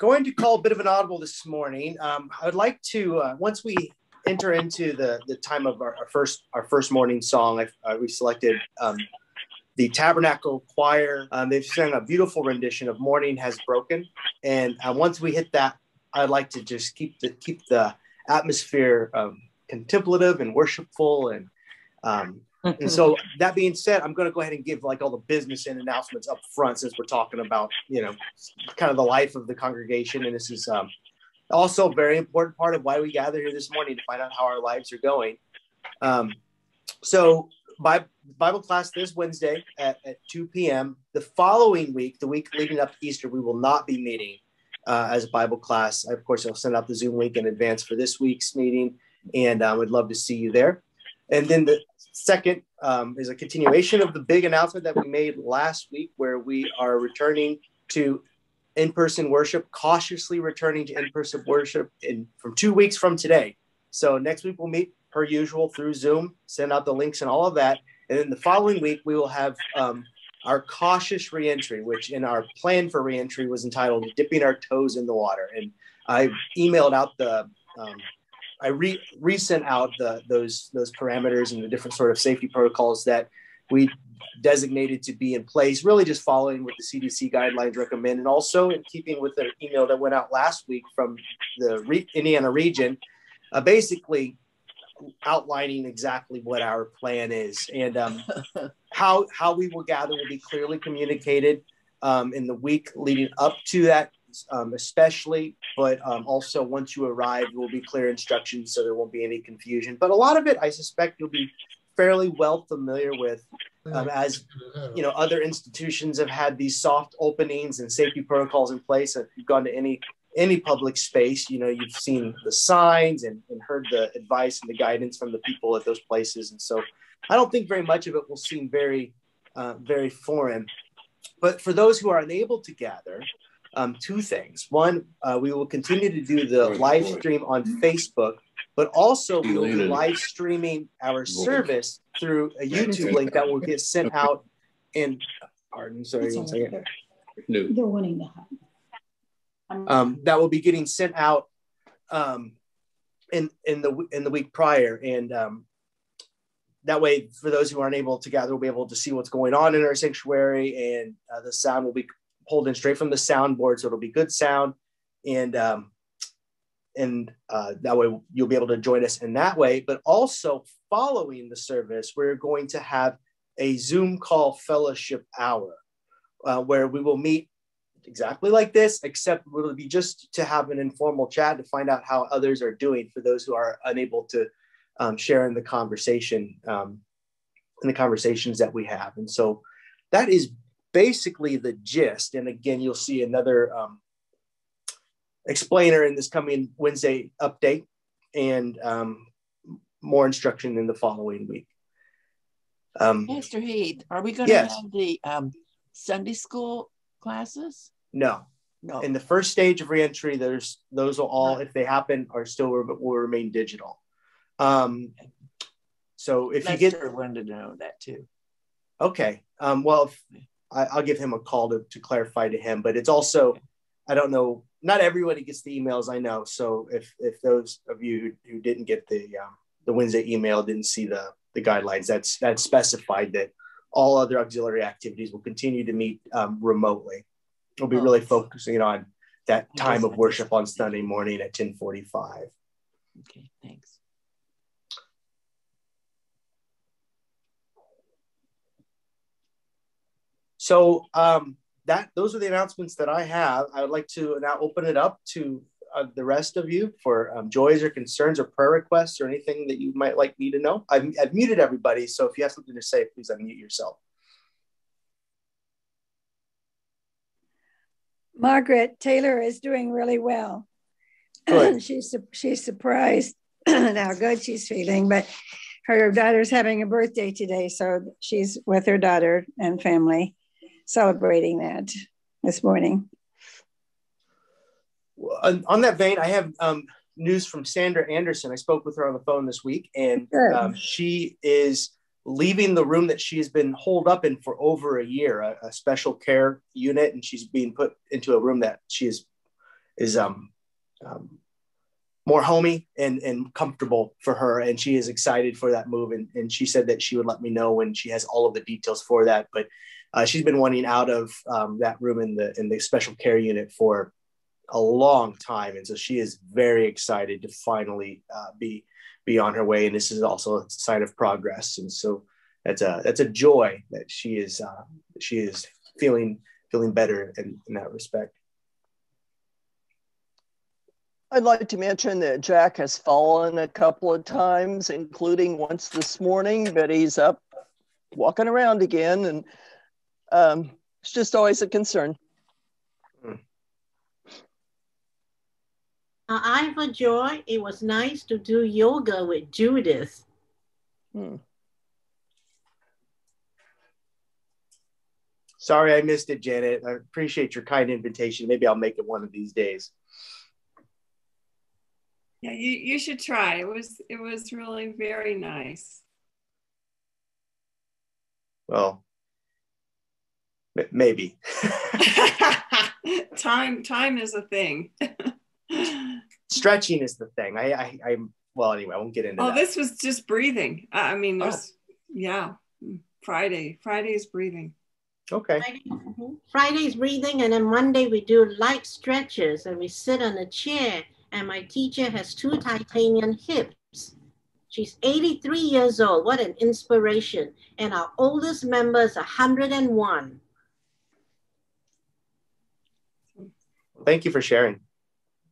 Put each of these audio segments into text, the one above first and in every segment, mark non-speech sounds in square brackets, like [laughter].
going to call a bit of an audible this morning. Um, I would like to uh, once we enter into the the time of our, our first our first morning song, I, uh, we selected um, the Tabernacle Choir. Um, they've sung a beautiful rendition of "Morning Has Broken," and uh, once we hit that, I'd like to just keep the keep the atmosphere um, contemplative and worshipful and um, and [laughs] so that being said, I'm going to go ahead and give like all the business and announcements up front since we're talking about, you know, kind of the life of the congregation. And this is um, also a very important part of why we gather here this morning to find out how our lives are going. Um, so by Bible class this Wednesday at, at 2 p.m. The following week, the week leading up to Easter, we will not be meeting uh, as a Bible class. I, of course, I'll send out the Zoom link in advance for this week's meeting, and I uh, would love to see you there. And then the second um, is a continuation of the big announcement that we made last week, where we are returning to in-person worship, cautiously returning to in-person worship in from two weeks from today. So next week we'll meet per usual through Zoom, send out the links and all of that. And then the following week we will have um, our cautious reentry, which in our plan for reentry was entitled "Dipping Our Toes in the Water." And I emailed out the um, I re resent out the those those parameters and the different sort of safety protocols that we designated to be in place, really just following what the CDC guidelines recommend, and also in keeping with the email that went out last week from the re- Indiana region, uh, basically outlining exactly what our plan is. And um, [laughs] how how we will gather will be clearly communicated um, in the week leading up to that um, especially, but um, also once you arrive, there will be clear instructions so there won't be any confusion. But a lot of it, I suspect, you'll be fairly well familiar with, um, as you know, other institutions have had these soft openings and safety protocols in place. If you've gone to any any public space, you know, you've seen the signs and, and heard the advice and the guidance from the people at those places, and so I don't think very much of it will seem very uh, very foreign. But for those who are unable to gather, um, two things. One, uh, we will continue to do the live stream on Facebook, but also we will be live streaming our service through a YouTube link that will get sent out in. Pardon, sorry, one second. No. They're wanting to um, that will be getting sent out um, in in the in the week prior, and um, that way, for those who aren't able to gather, we'll be able to see what's going on in our sanctuary, and uh, the sound will be pulled in straight from the soundboard, so it'll be good sound, and um, and uh, that way you'll be able to join us in that way. But also following the service, we're going to have a Zoom call fellowship hour uh, where we will meet exactly like this, except it'll be just to have an informal chat to find out how others are doing for those who are unable to um, share in the conversation, um, in the conversations that we have. And so that is basically the gist. And again, you'll see another um, explainer in this coming Wednesday update and um, more instruction in the following week. Um, Pastor Heath, are we going to yes. have the um, Sunday school classes? No. No. In the first stage of reentry, there's those will all, if they happen, are still will remain digital. Um, so if Lester you get, wanted to know that too. Okay. Um, well, if, I, will give him a call to, to clarify to him. But it's also, I don't know, not everybody gets the emails. I know. So if if those of you who, who didn't get the um, the Wednesday email didn't see the the guidelines, that's that's specified that all other auxiliary activities will continue to meet um, remotely. We'll be really focusing on that time of worship on Sunday morning at 1045. Okay, thanks. So um, that those are the announcements that I have. I would like to now open it up to uh, the rest of you for um, joys or concerns or prayer requests or anything that you might like me to know. I've, I've muted everybody, so if you have something to say, please unmute yourself. Margaret Taylor is doing really well. [clears throat] she's she's surprised [clears throat] how good she's feeling, but her daughter's having a birthday today, so she's with her daughter and family celebrating that this morning. On, on that vein, I have um, news from Sandra Anderson. I spoke with her on the phone this week, and um, she is leaving the room that she has been holed up in for over a year, a, a, special care unit, and she's being put into a room that she is is um, um, more homey and, and comfortable for her. And she is excited for that move. And, and she said that she would let me know when she has all of the details for that. But uh, she's been wanting out of um, that room in the in the special care unit for a long time, and so she is very excited to finally uh, be be on her way. And this is also a sign of progress. And so that's a that's a joy that she is uh, she is feeling feeling better in, in that respect. I'd like to mention that Jack has fallen a couple of times, including once this morning, but he's up walking around again. And um, it's just always a concern. Uh, I for joy. It was nice to do yoga with Judith. Hmm. Sorry I missed it, Janet. I appreciate your kind invitation. Maybe I'll make it one of these days. Yeah, you, you should try. It was it was really very nice. Well, maybe. [laughs] time time is a thing. [laughs] Stretching is the thing. I, I I'm well anyway. I won't get into. Oh, that. this was just breathing. I mean, there's oh. yeah. Friday. Friday is breathing. Okay. Friday, mm-hmm. Friday's breathing, and then Monday we do light stretches, and we sit on a chair. And my teacher has two titanium hips. She's 83 years old. What an inspiration! And our oldest member is 101. Thank you for sharing.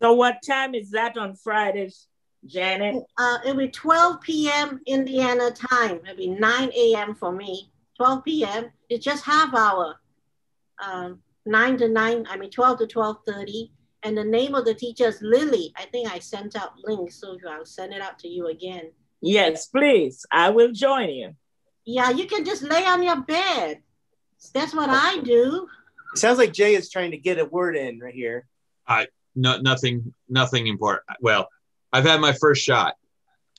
So, what time is that on Fridays, Janet? Uh, it'll be 12 p.m. Indiana time. It'll be 9 a.m. for me. 12 p.m. It's just half hour. Um, 9 to 9, I mean 12 to 12.30. And the name of the teacher is Lily. I think I sent out links, so I'll send it out to you again. Yes, please. I will join you. Yeah, you can just lay on your bed. That's what I do. It sounds like Jay is trying to get a word in right here. I no nothing nothing important. Well, I've had my first shot.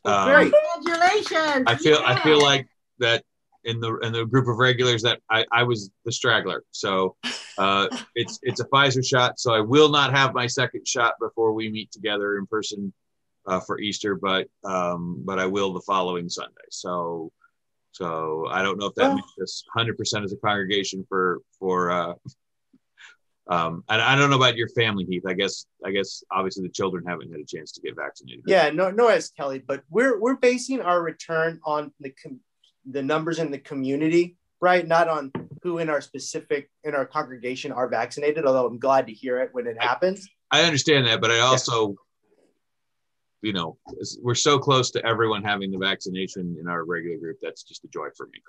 Um, Congratulations! I feel yeah. I feel like that in the in the group of regulars that I, I was the straggler. So uh, [laughs] it's it's a Pfizer shot. So I will not have my second shot before we meet together in person uh, for Easter, but um, but I will the following Sunday. So so I don't know if that oh. makes us 100 percent as a congregation for for. Uh, [laughs] um, and I don't know about your family, Heath. I guess I guess obviously the children haven't had a chance to get vaccinated. Yeah, no, no, as Kelly, but we're we're basing our return on the com- the numbers in the community, right? Not on who in our specific in our congregation are vaccinated. Although I'm glad to hear it when it happens. I understand that, but I also, yeah. you know, we're so close to everyone having the vaccination in our regular group. That's just a joy for me.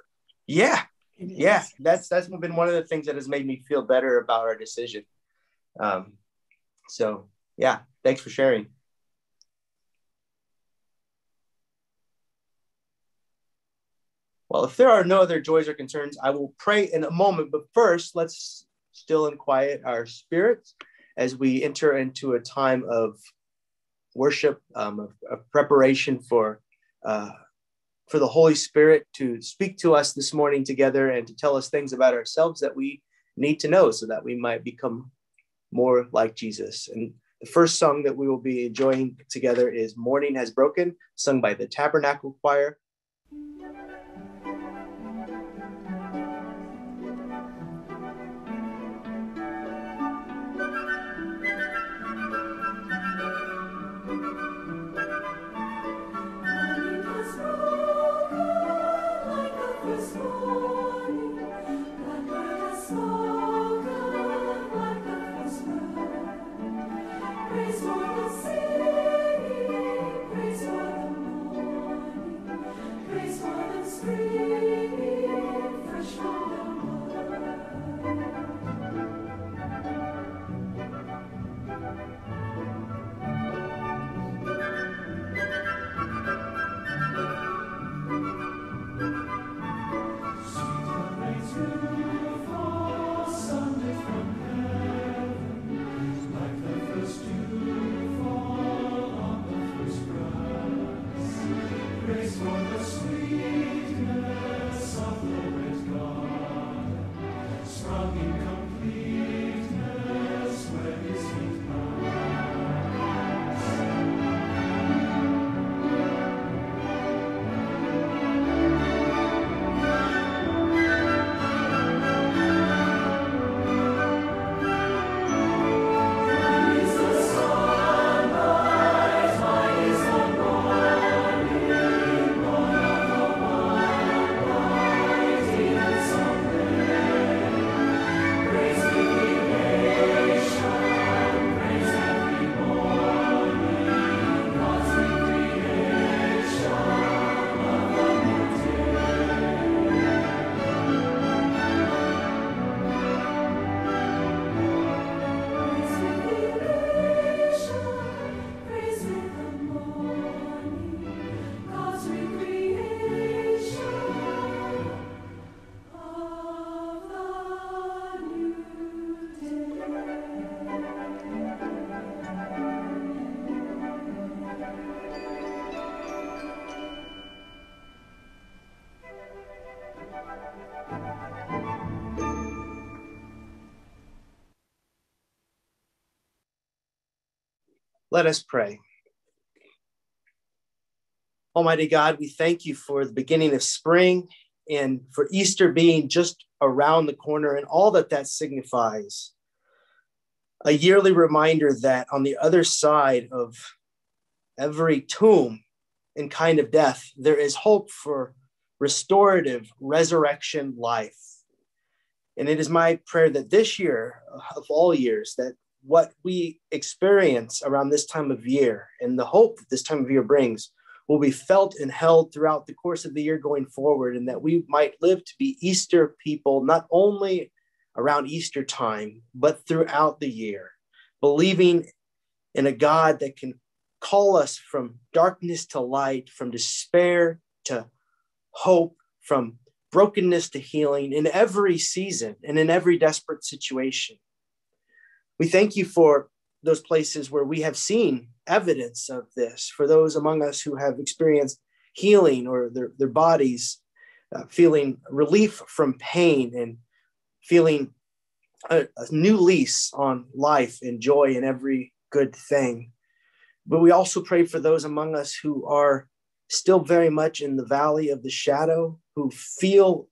Yeah, yeah, that's that's been one of the things that has made me feel better about our decision. Um, so yeah, thanks for sharing. Well, if there are no other joys or concerns, I will pray in a moment. But first, let's still and quiet our spirits as we enter into a time of worship, um, of, of, preparation for uh, for the Holy Spirit to speak to us this morning together and to tell us things about ourselves that we need to know, so that we might become more like Jesus. And the first song that we will be enjoying together is "Morning Has Broken," sung by the Tabernacle Choir. Let us pray. Almighty God, we thank you for the beginning of spring and for Easter being just around the corner and all that that signifies. A yearly reminder that on the other side of every tomb and kind of death, there is hope for restorative resurrection life. And it is my prayer that this year, of all years, that what we experience around this time of year and the hope that this time of year brings will be felt and held throughout the course of the year going forward, and that we might live to be Easter people, not only around Easter time, but throughout the year, believing in a God that can call us from darkness to light, from despair to hope, from brokenness to healing in every season and in every desperate situation. We thank you for those places where we have seen evidence of this, for those among us who have experienced healing or their, their bodies uh, feeling relief from pain and feeling a, a new lease on life and joy in every good thing. But we also pray for those among us who are still very much in the valley of the shadow, who feel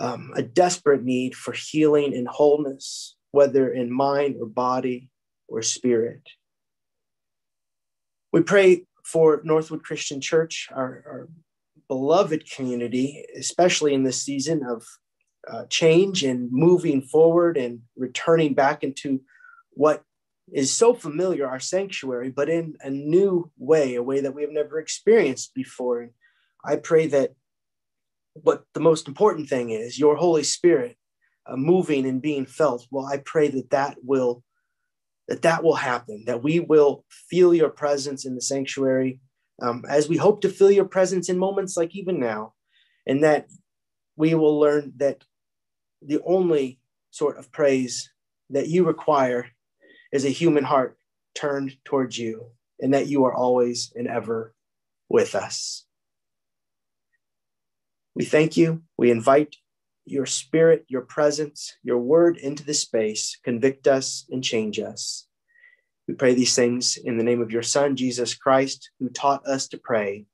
um, a desperate need for healing and wholeness, whether in mind or body or spirit. We pray for Northwood Christian Church, our, our beloved community, especially in this season of uh, change and moving forward and returning back into what is so familiar, our sanctuary, but in a new way, a way that we have never experienced before. And I pray that what the most important thing is your Holy Spirit uh, moving and being felt. Well, I pray that that will that that will happen, that we will feel your presence in the sanctuary um, as we hope to feel your presence in moments like even now, and that we will learn that the only sort of praise that you require is a human heart turned towards you, and that you are always and ever with us. We thank you. We invite your spirit, your presence, your word into the space, convict us and change us. We pray these things in the name of your Son, Jesus Christ, who taught us to pray,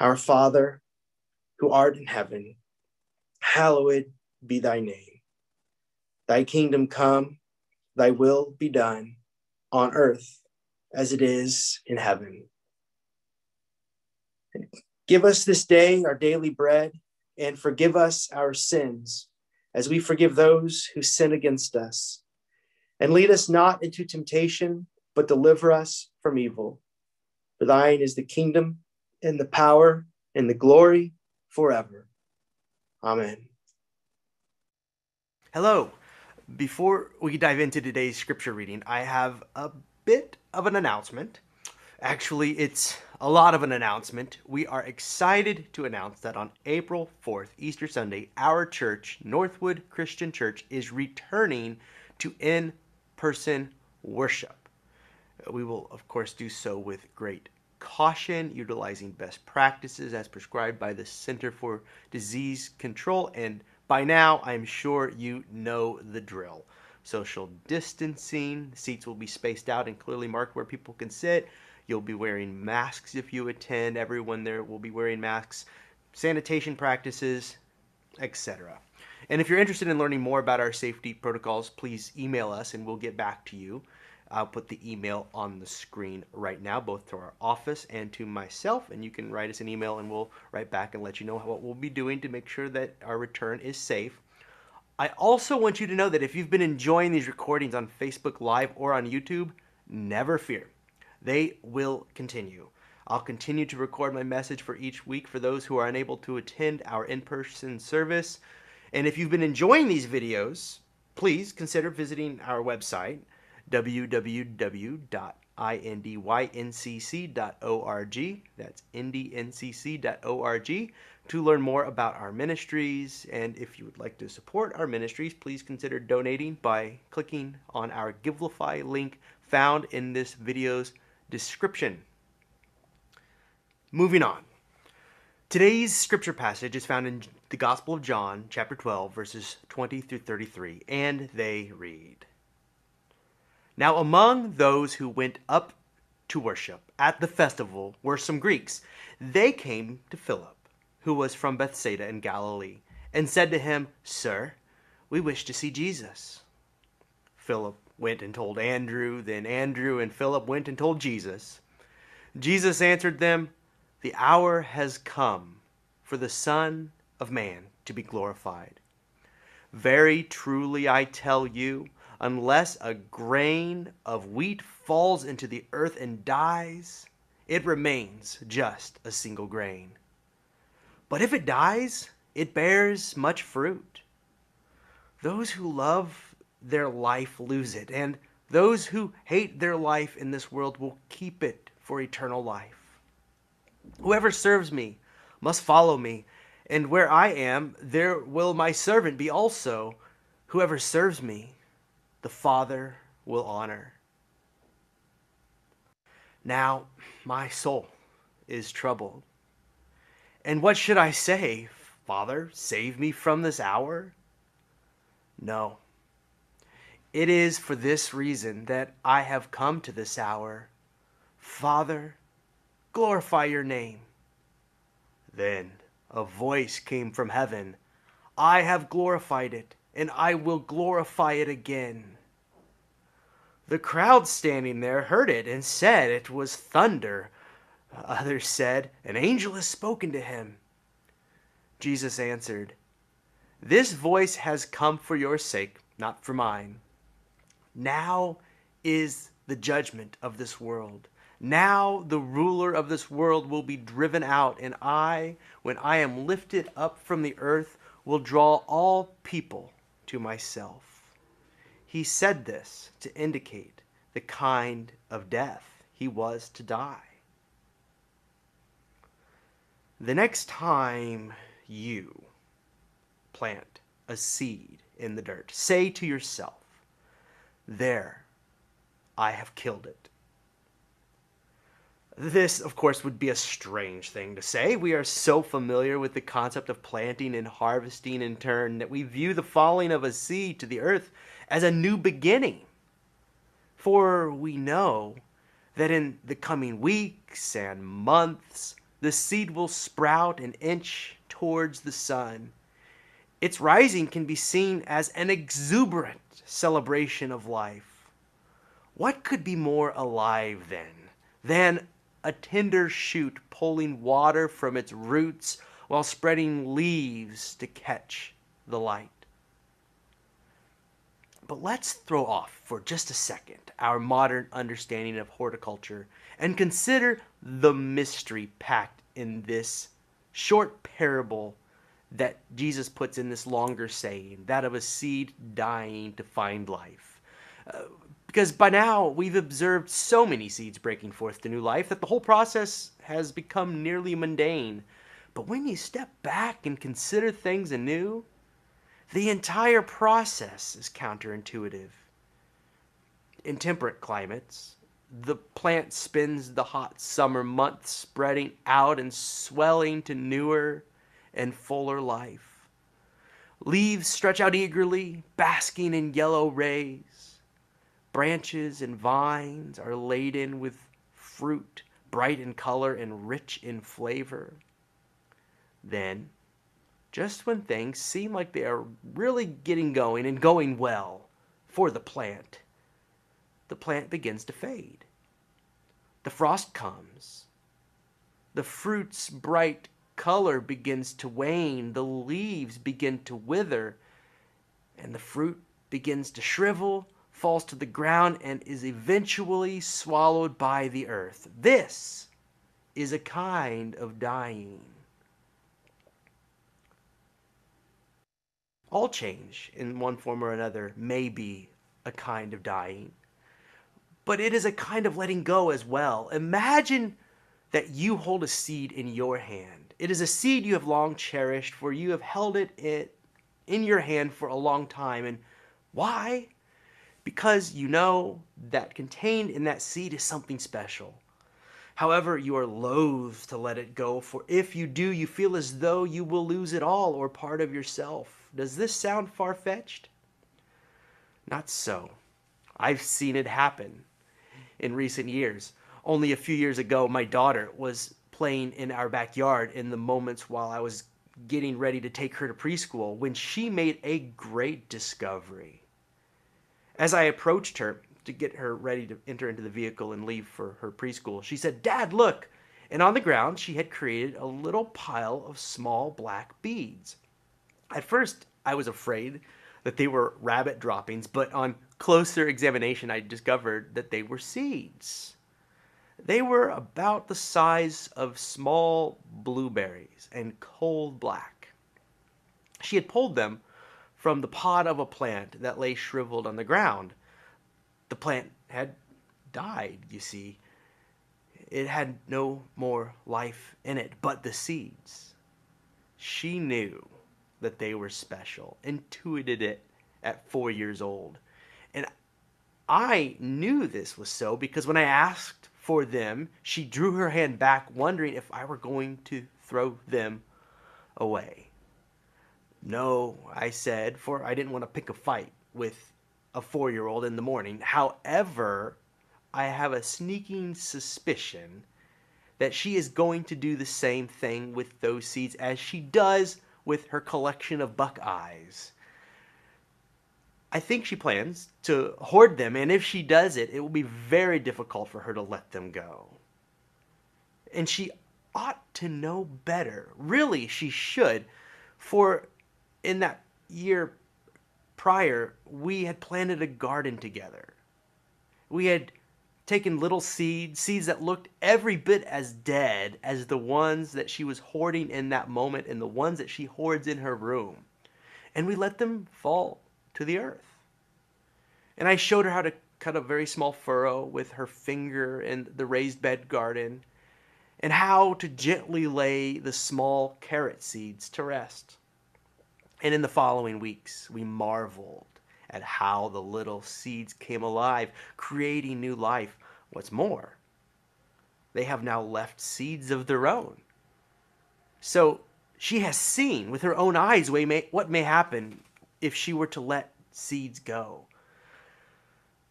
Our Father, who art in heaven, hallowed be thy name. Thy kingdom come thy will be done on earth as it is in heaven. Give us this day our daily bread and forgive us our sins as we forgive those who sin against us. And lead us not into temptation, but deliver us from evil. For thine is the kingdom and the power and the glory forever. Amen. Hello. Before we dive into today's scripture reading, I have a bit of an announcement. Actually, it's a lot of an announcement. We are excited to announce that on April 4th, Easter Sunday, our church, Northwood Christian Church, is returning to in person worship. We will, of course, do so with great caution, utilizing best practices as prescribed by the Center for Disease Control and by now, I'm sure you know the drill. Social distancing, seats will be spaced out and clearly marked where people can sit. You'll be wearing masks if you attend. Everyone there will be wearing masks. Sanitation practices, etc. And if you're interested in learning more about our safety protocols, please email us and we'll get back to you. I'll put the email on the screen right now, both to our office and to myself. And you can write us an email and we'll write back and let you know what we'll be doing to make sure that our return is safe. I also want you to know that if you've been enjoying these recordings on Facebook Live or on YouTube, never fear. They will continue. I'll continue to record my message for each week for those who are unable to attend our in person service. And if you've been enjoying these videos, please consider visiting our website www.indYncc.org. That's indncc.org to learn more about our ministries. And if you would like to support our ministries, please consider donating by clicking on our Givelify link found in this video's description. Moving on. Today's scripture passage is found in the Gospel of John, chapter 12, verses 20 through 33, and they read now, among those who went up to worship. At the festival were some Greeks. They came to Philip, who was from Bethsaida in Galilee, and said to him, Sir, we wish to see Jesus. Philip went and told Andrew, then Andrew and Philip went and told Jesus. Jesus answered them, The hour has come for the Son of Man to be glorified. Very truly I tell you, unless a grain of wheat falls into the earth and dies, it remains just a single grain. But if it dies, it bears much fruit. Those who love their life lose it, and those who hate their life in this world will keep it for eternal life. Whoever serves me must follow me, and where I am, there will my servant be also. Whoever serves me, the Father will honor. Now my soul is troubled. And what should I say? Father, save me from this hour? No. It is for this reason that I have come to this hour. Father, glorify your name. Then a voice came from heaven I have glorified it, and I will glorify it again. The crowd standing there heard it and said it was thunder. Others said, An angel has spoken to him. Jesus answered, This voice has come for your sake, not for mine. Now is the judgment of this world. Now the ruler of this world will be driven out, and I, when I am lifted up from the earth, will draw all people to myself. He said this to indicate the kind of death he was to die. The next time you plant a seed in the dirt, say to yourself, There, I have killed it. This, of course, would be a strange thing to say. We are so familiar with the concept of planting and harvesting in turn that we view the falling of a seed to the earth as a new beginning. For we know that in the coming weeks and months, the seed will sprout an inch towards the sun. Its rising can be seen as an exuberant celebration of life. What could be more alive then than a tender shoot pulling water from its roots while spreading leaves to catch the light. But let's throw off for just a second our modern understanding of horticulture and consider the mystery packed in this short parable that Jesus puts in this longer saying, that of a seed dying to find life. Uh, because by now, we've observed so many seeds breaking forth to new life that the whole process has become nearly mundane. But when you step back and consider things anew, the entire process is counterintuitive. In temperate climates, the plant spends the hot summer months spreading out and swelling to newer and fuller life. Leaves stretch out eagerly, basking in yellow rays. Branches and vines are laden with fruit, bright in color and rich in flavor. Then, just when things seem like they are really getting going and going well for the plant, the plant begins to fade. The frost comes. The fruit's bright color begins to wane. The leaves begin to wither. And the fruit begins to shrivel falls to the ground and is eventually swallowed by the earth. This is a kind of dying. All change in one form or another may be a kind of dying, but it is a kind of letting go as well. Imagine that you hold a seed in your hand. It is a seed you have long cherished, for you have held it in your hand for a long time. And why? because you know that contained in that seed is something special. However, you are loath to let it go, for if you do, you feel as though you will lose it all or part of yourself. Does this sound far fetched? Not so. I've seen it happen in recent years. only a few years ago, my daughter was playing in our backyard in the moments while I was getting ready to take her to preschool when she made a great discovery. As I approached her to get her ready to enter into the vehicle and leave for her preschool, she said, Dad, look! And on the ground, she had created a little pile of small black beads. At first, I was afraid that they were rabbit droppings, but on closer examination, I discovered that they were seeds. They were about the size of small blueberries and cold black. She had pulled them from the pod of a plant that lay shriveled on the ground. The plant had died, you see. It had no more life in it but the seeds. She knew that they were special, intuited it at four years old. And I knew this was so because when I asked for them, she drew her hand back, wondering if I were going to throw them away. No, I said, for I didn't want to pick a fight with a four year old in the morning. However, I have a sneaking suspicion that she is going to do the same thing with those seeds as she does with her collection of buckeyes. I think she plans to hoard them, and if she does it, it will be very difficult for her to let them go. And she ought to know better. Really, she should. For in that year prior, we had planted a garden together. We had taken little seeds, seeds that looked every bit as dead as the ones that she was hoarding in that moment and the ones that she hoards in her room. And we let them fall to the earth. And I showed her how to cut a very small furrow with her finger in the raised bed garden, and how to gently lay the small carrot seeds to rest. And in the following weeks, we marveled at how the little seeds came alive, creating new life. What's more, they have now left seeds of their own. So she has seen with her own eyes what may happen if she were to let seeds go.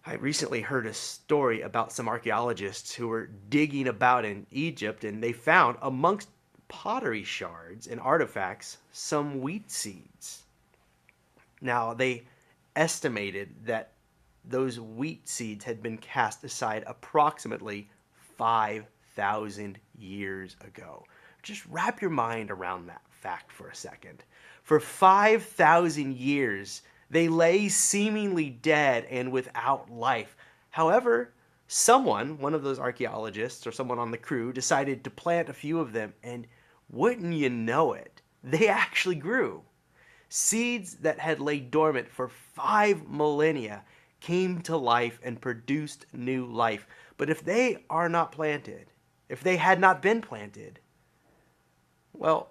I recently heard a story about some archaeologists who were digging about in Egypt and they found amongst pottery shards and artifacts some wheat seeds. Now, they estimated that those wheat seeds had been cast aside approximately 5,000 years ago. Just wrap your mind around that fact for a second. For 5,000 years, they lay seemingly dead and without life. However, someone, one of those archaeologists or someone on the crew, decided to plant a few of them, and wouldn't you know it, they actually grew. Seeds that had laid dormant for five millennia came to life and produced new life. But if they are not planted, if they had not been planted, well,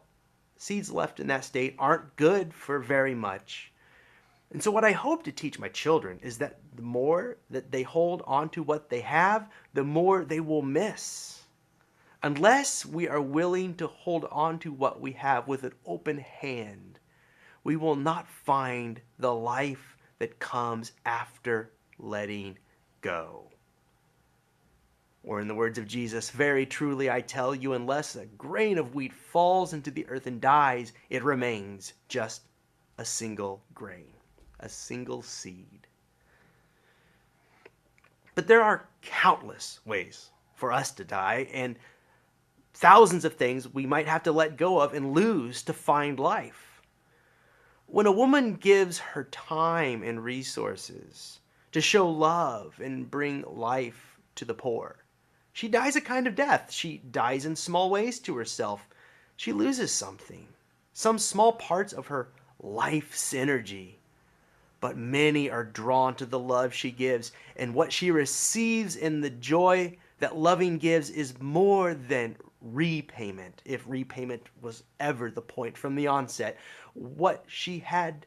seeds left in that state aren't good for very much. And so, what I hope to teach my children is that the more that they hold on to what they have, the more they will miss. Unless we are willing to hold on to what we have with an open hand, we will not find the life that comes after letting go. Or, in the words of Jesus, very truly I tell you, unless a grain of wheat falls into the earth and dies, it remains just a single grain a single seed. But there are countless ways for us to die, and thousands of things we might have to let go of and lose to find life. When a woman gives her time and resources to show love and bring life to the poor, she dies a kind of death. She dies in small ways to herself. She loses something, some small parts of her life synergy but many are drawn to the love she gives. And what she receives in the joy that loving gives is more than repayment, if repayment was ever the point from the onset. What she had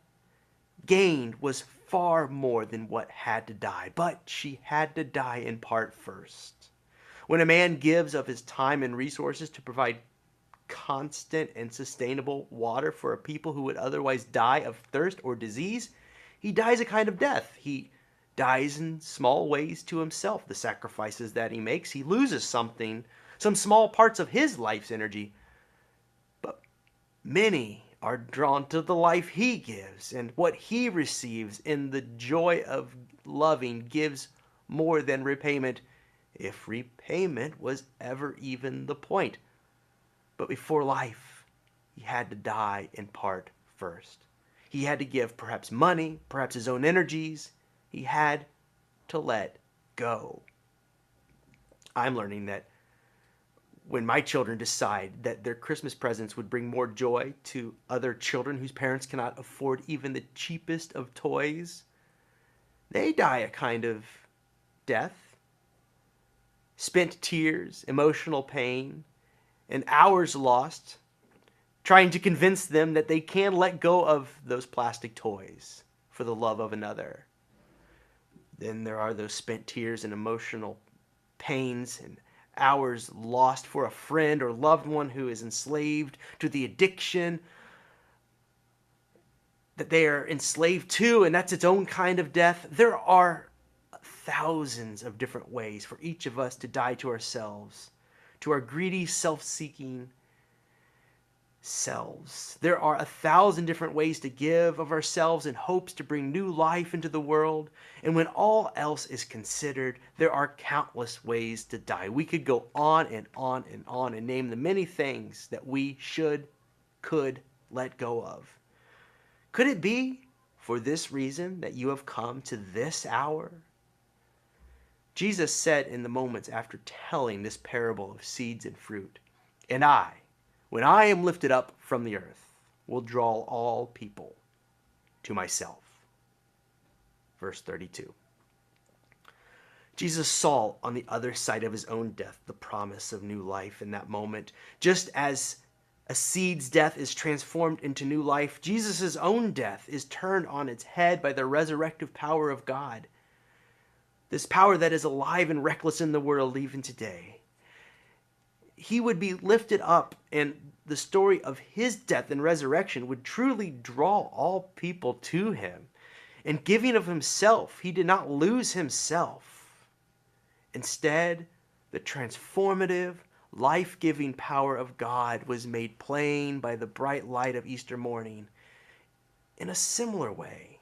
gained was far more than what had to die, but she had to die in part first. When a man gives of his time and resources to provide constant and sustainable water for a people who would otherwise die of thirst or disease, he dies a kind of death. He dies in small ways to himself. The sacrifices that he makes, he loses something, some small parts of his life's energy. But many are drawn to the life he gives, and what he receives in the joy of loving gives more than repayment, if repayment was ever even the point. But before life, he had to die in part first. He had to give perhaps money, perhaps his own energies. He had to let go. I'm learning that when my children decide that their Christmas presents would bring more joy to other children whose parents cannot afford even the cheapest of toys, they die a kind of death. Spent tears, emotional pain, and hours lost trying to convince them that they can let go of those plastic toys for the love of another. Then there are those spent tears and emotional pains and hours lost for a friend or loved one who is enslaved to the addiction that they are enslaved to, and that's its own kind of death. There are thousands of different ways for each of us to die to ourselves, to our greedy, self seeking selves. There are a thousand different ways to give of ourselves in hopes to bring new life into the world. And when all else is considered, there are countless ways to die. We could go on and on and on and name the many things that we should, could let go of. Could it be for this reason that you have come to this hour? Jesus said in the moments after telling this parable of seeds and fruit, And I, when I am lifted up from the earth, will draw all people to myself. Verse 32. Jesus saw on the other side of his own death the promise of new life in that moment. Just as a seed's death is transformed into new life, Jesus' own death is turned on its head by the resurrective power of God. This power that is alive and reckless in the world even today he would be lifted up and the story of his death and resurrection would truly draw all people to him. In giving of himself, he did not lose himself. Instead, the transformative, life giving power of God was made plain by the bright light of Easter morning. In a similar way,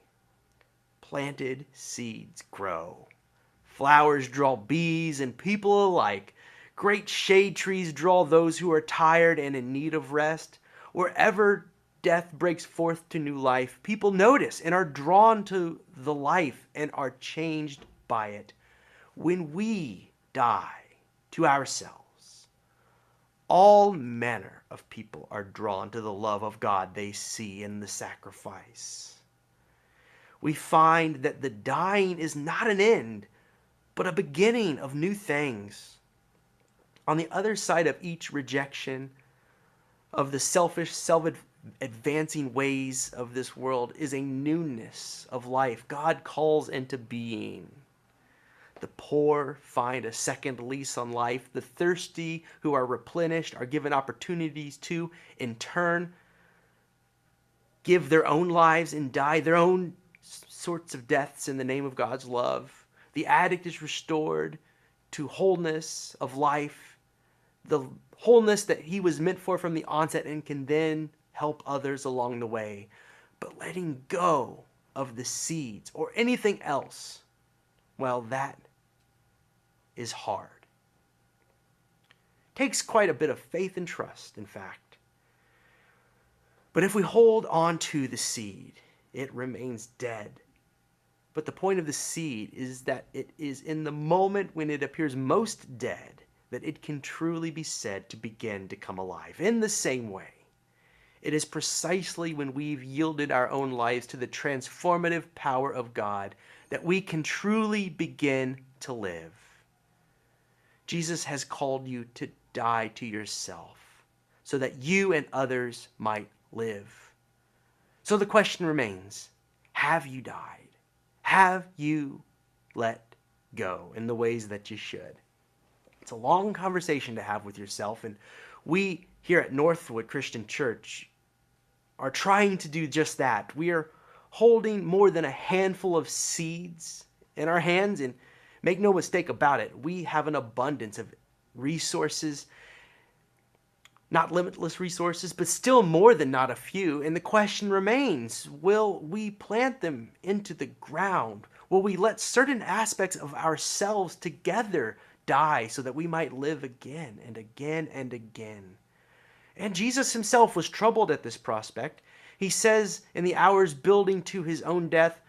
planted seeds grow. Flowers draw bees and people alike Great shade trees draw those who are tired and in need of rest. Wherever death breaks forth to new life, people notice and are drawn to the life and are changed by it. When we die to ourselves, all manner of people are drawn to the love of God they see in the sacrifice. We find that the dying is not an end, but a beginning of new things. On the other side of each rejection of the selfish, self advancing ways of this world is a newness of life. God calls into being. The poor find a second lease on life. The thirsty who are replenished are given opportunities to, in turn, give their own lives and die their own sorts of deaths in the name of God's love. The addict is restored to wholeness of life the wholeness that he was meant for from the onset and can then help others along the way. But letting go of the seeds or anything else, well, that is hard. Takes quite a bit of faith and trust, in fact. But if we hold on to the seed, it remains dead. But the point of the seed is that it is in the moment when it appears most dead that it can truly be said to begin to come alive. In the same way, it is precisely when we've yielded our own lives to the transformative power of God that we can truly begin to live. Jesus has called you to die to yourself so that you and others might live. So the question remains have you died? Have you let go in the ways that you should? It's a long conversation to have with yourself. And we here at Northwood Christian Church are trying to do just that. We are holding more than a handful of seeds in our hands. And make no mistake about it, we have an abundance of resources, not limitless resources, but still more than not a few. And the question remains will we plant them into the ground? Will we let certain aspects of ourselves together die so that we might live again and again and again? And Jesus himself was troubled at this prospect. He says in the hours building to his own death,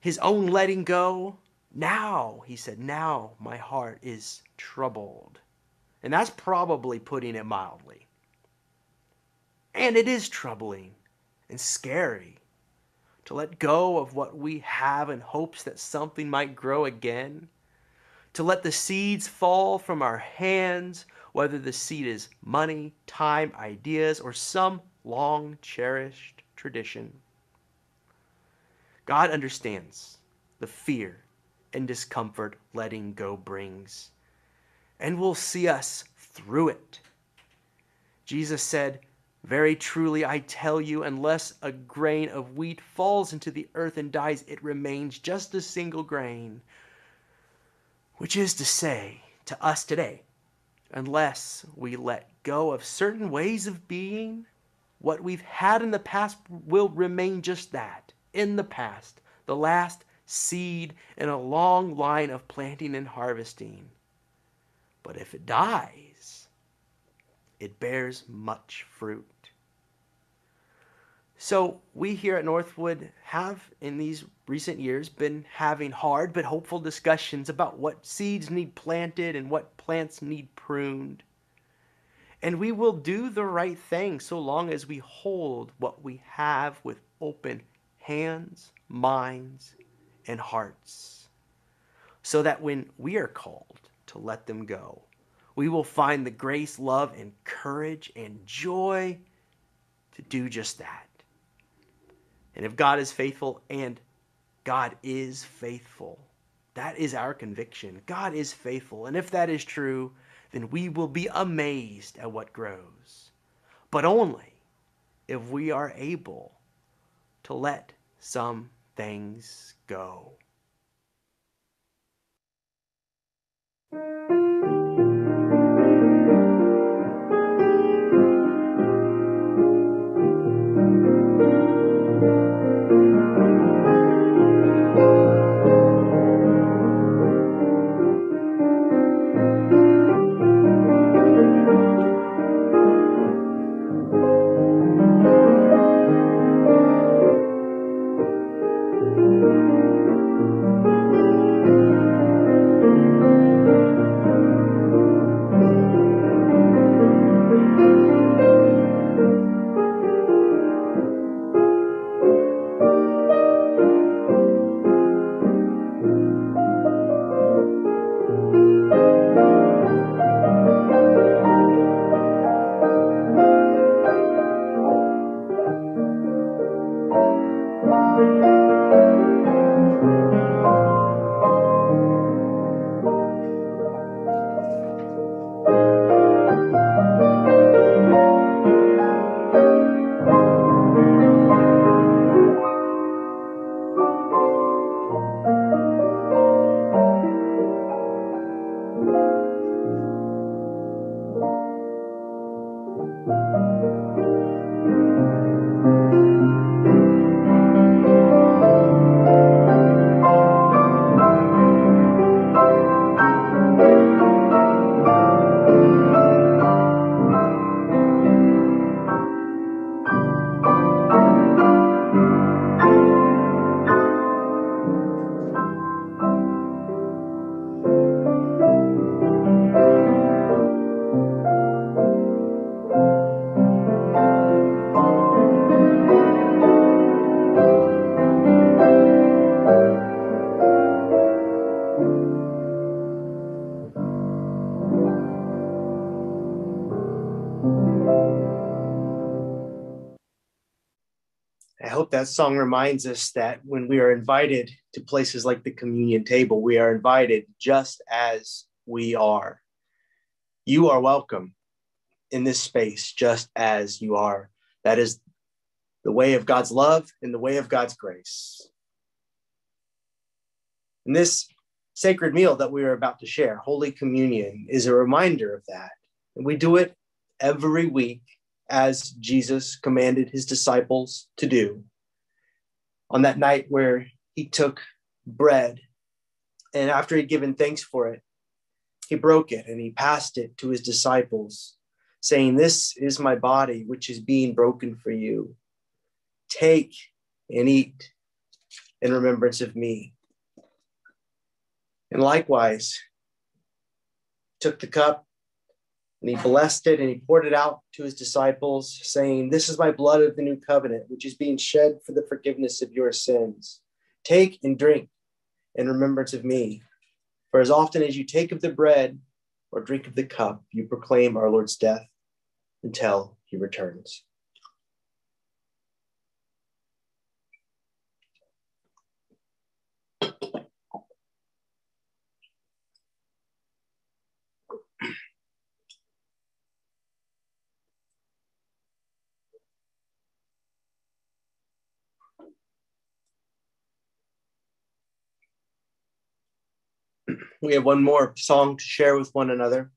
his own letting go, now, he said, now my heart is troubled. And that's probably putting it mildly. And it is troubling and scary to let go of what we have in hopes that something might grow again, to let the seeds fall from our hands, whether the seed is money, time, ideas, or some long cherished tradition. God understands the fear and discomfort letting go brings, and will see us through it. Jesus said, Very truly I tell you, unless a grain of wheat falls into the earth and dies, it remains just a single grain. Which is to say, to us today, unless we let go of certain ways of being, what we've had in the past will remain just that in the past, the last seed in a long line of planting and harvesting. But if it dies, it bears much fruit. So, we here at Northwood have, in these recent years, been having hard but hopeful discussions about what seeds need planted and what plants need pruned. And we will do the right thing so long as we hold what we have with open hands, minds, and hearts. So that when we are called to let them go, we will find the grace, love, and courage and joy to do just that. And if God is faithful, and God is faithful, that is our conviction. God is faithful. And if that is true, then we will be amazed at what grows. But only if we are able to let some things go. That song reminds us that when we are invited to places like the communion table, we are invited just as we are. You are welcome in this space just as you are. That is the way of God's love and the way of God's grace. And this sacred meal that we are about to share, Holy Communion, is a reminder of that. And we do it every week as Jesus commanded his disciples to do. On that night where he took bread, and after he'd given thanks for it, he broke it and he passed it to his disciples, saying, This is my body, which is being broken for you. Take and eat in remembrance of me. And likewise, took the cup and he blessed it and he poured it out to his disciples, saying, This is my blood of the new covenant, which is being shed for the forgiveness of your sins. Take and drink in remembrance of me. For as often as you take of the bread or drink of the cup, you proclaim our Lord's death until he returns. We have one more song to share with one another.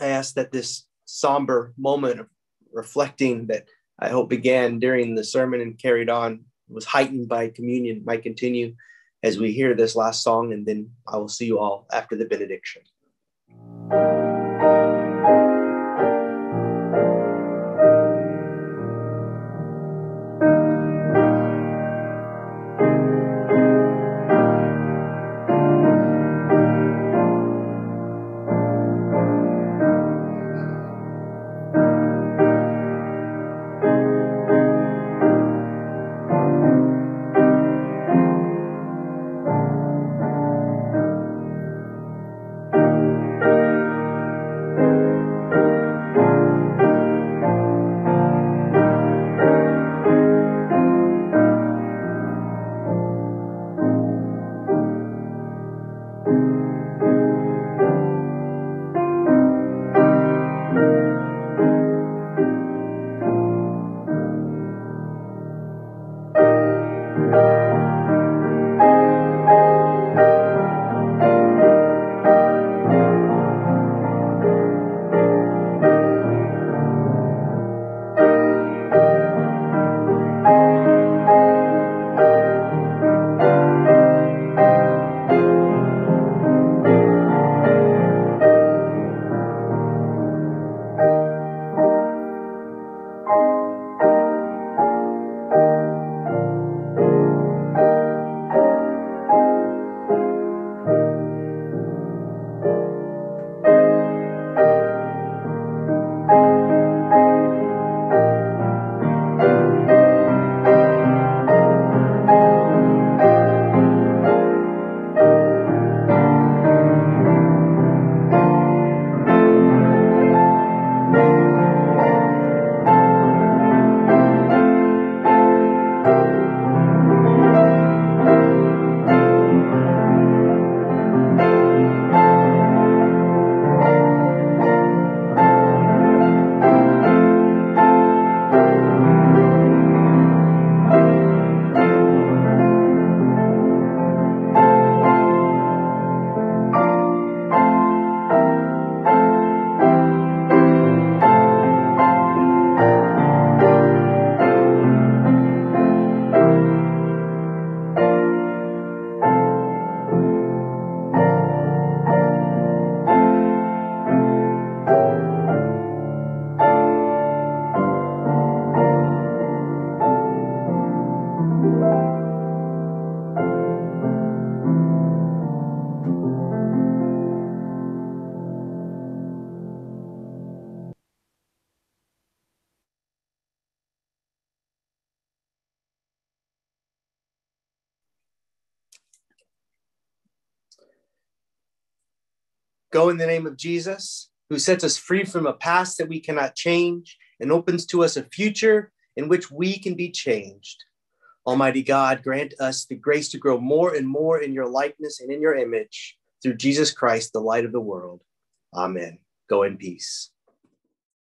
I ask that this somber moment of reflecting that I hope began during the sermon and carried on was heightened by communion might continue as we hear this last song, and then I will see you all after the benediction. In the name of Jesus, who sets us free from a past that we cannot change and opens to us a future in which we can be changed. Almighty God, grant us the grace to grow more and more in your likeness and in your image through Jesus Christ, the light of the world. Amen. Go in peace.